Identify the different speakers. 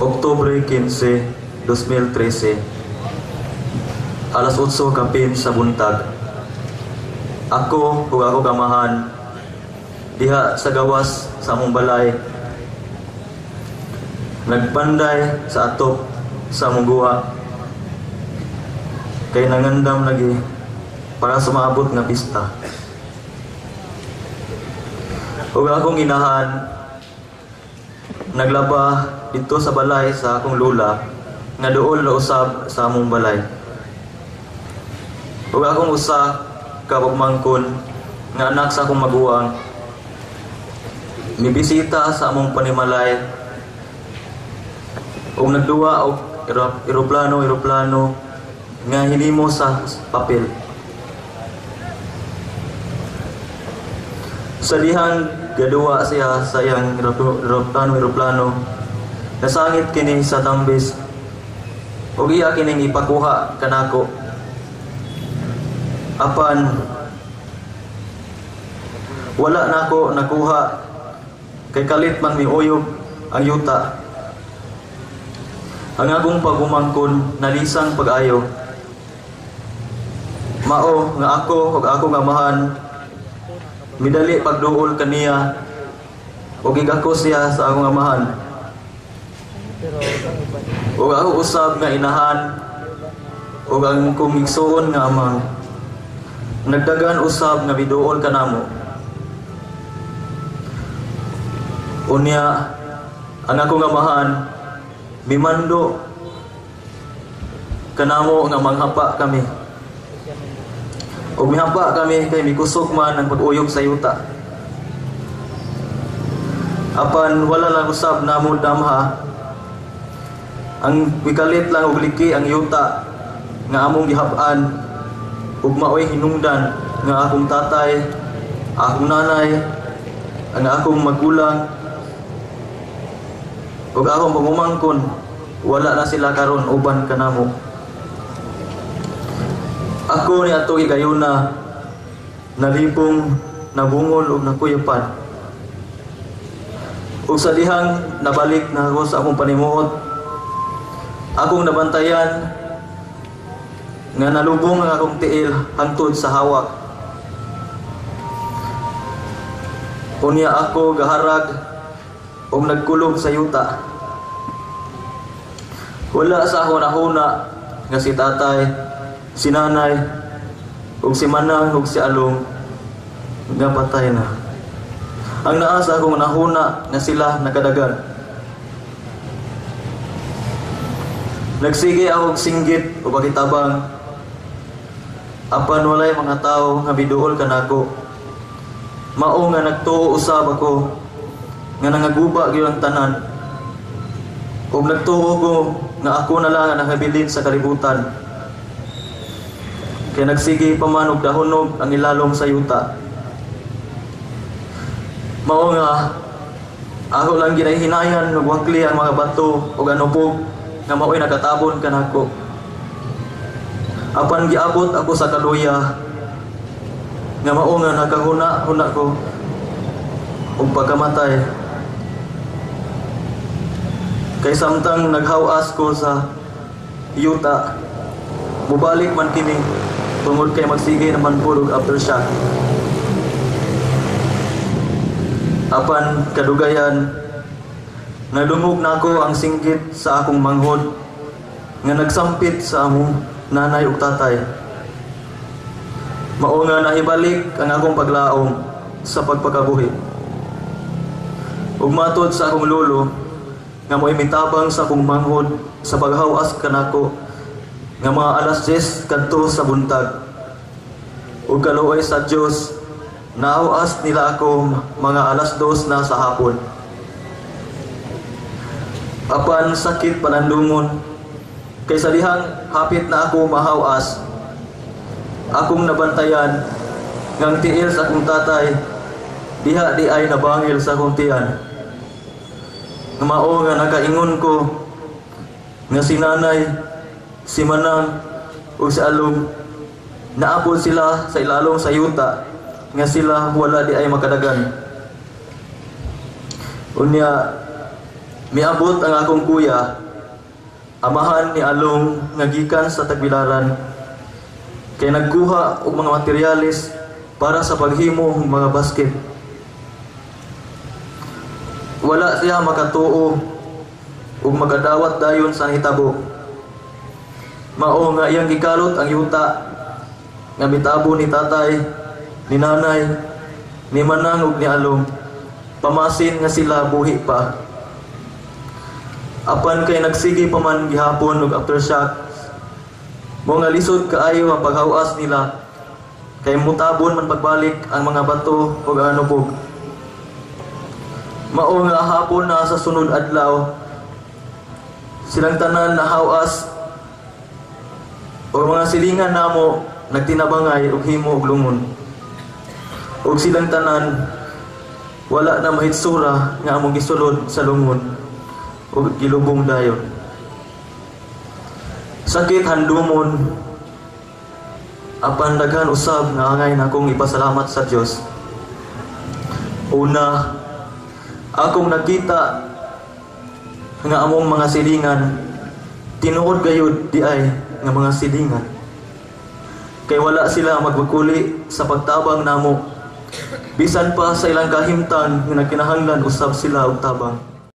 Speaker 1: Oktubre 15, 2013 Alas 8 kapin sa buntag. Ako ug ako kamahan diha sa gawas sa among balay. Nagpanday sa atop sa among guwa kay nangandam lagi para sa maabot nga pista. Ug akong inahan. Naglaba dito sa balay sa akong lula nga duol na usab sa among balay. Ug akong usa ka pagmangkon nga anak sa akong maguwang. Mibisita sa among panimalay. Ug nagduwa ero- eroplano eroplano nga hinimo sa papel. Sa dihang gaduwa siya sa iyang eropl- eroplano eroplano nasangit kini sa tambis. Ug iya kining ipakuha kanako. Apan wala nako nakuha. Kay kalit man miuyog ang yuta. Ang akong pagumangkon nalisang pag-ayo. Mao nga ako ug ako nga mahan. Midali pagduol kaniya ug igako siya sa akong amahan ug ako usab nga inahan ug ang kong igsuon nga amang nagdagan usab nga biduol kanamo unya ang akong amahan mimando kanamo nga manghapa kami. Ug mihapa kami kay mikusog man ang pag-uyog sa yuta apan wala lang usab namo damha ang wikalit lang og liki ang yuta nga among gihab-an. Ug maoy hinungdan nga akong tatay akong nanay ang akong magulang. Ug akong pagumangkon wala na sila karon uban kanamo ako ni ato gayuna nalipong nabungol ug nakuyapan ug sa dihang nabalik na ako sa akong panimuot akong nabantayan nga nalubong ang akong tiil hangtod sa hawak. Unya ako gaharag ug nagkulog sa yuta. Wala sa ako nahuna nga si tatay si nanay ug si manang ug si along nga patay na. Ang naa sa akong nahuna nga sila nakadagan nagsige ako singgit o pagitabang apan walay mga tao nga biduol kanako mao nga nagtuo usab ako nga nangaguba gyud ang tanan. Ug nagtuo ko nga ako na lang ang nakabilin sa kalibutan. Kaya nagsige pa man og dahonog ang ilalom sa yuta. Mao nga ako lang ginahinayan ug wakli ang mga bato ug anubog nga mao'y nakatabon kanako apan giabot ako sa kaluya nga mao nga nakahuna huna ko ug pagkamatay kay samtang naghawas ko sa yuta mubalik man kini. Tungod kay magsige naman pulog aftershock apan kadugayan nadungog nako ang singgit sa akong manghod nga nagsampit sa among nanay ug tatay. Mao nga nahibalik ang akong paglaom sa pagpakabuhi. Ug matod sa akong lolo nga mo'y mitabang sa akong manghod sa paghawas kanako nga mga alas 10 kadto sa buntag. Ug kaluoy sa Dios nauas nila ako mga alas 2 na sa hapon apan sakit panandungon. Kay sa dihang hapit na ako mahawas akong nabantayan ngang tiil sa akong tatay diha di ay nabangil sa akong tiyan. Mao nga nakaingon ko nga si nanay si manang ug si along naapod sila sa ilalong sa yuta nga sila wala di ay makadagan. Unya Miabot ang akong kuya, amahan ni Along nga gikan sa Tagbilaran, kay nagkuha og mga materyales para sa paghimo ng mga basket. Wala siya makatuo ug magadawat dayon sa hitabo. Mao nga iyang gikalot ang yuta nga mitabo ni tatay, ni nanay, ni manang ug ni along. Pamasin nga sila buhi pa. Apan kay nagsige pa man gihapon ug aftershock. Mo nga lisod kaayo ang paghawas nila kay mutabon man pagbalik ang mga bato ug anubog. Mao nga hapon na sa sunod adlaw silang tanan nahawas o mga silingan namo nagtinabangay og himo og lungon. Ug silang tanan wala na mahitsura nga among gisulod sa lungon ug gilubong dayon. Sakit handumon apan daghan usab nga angay na akong ipasalamat sa Dios. Una, akong nakita nga among mga silingan tinuod gayud di ay nga mga silingan kay wala sila maguguli sa pagtabang namo bisan pa sa ilang kahimtang nga nagkinahanglan usab sila og tabang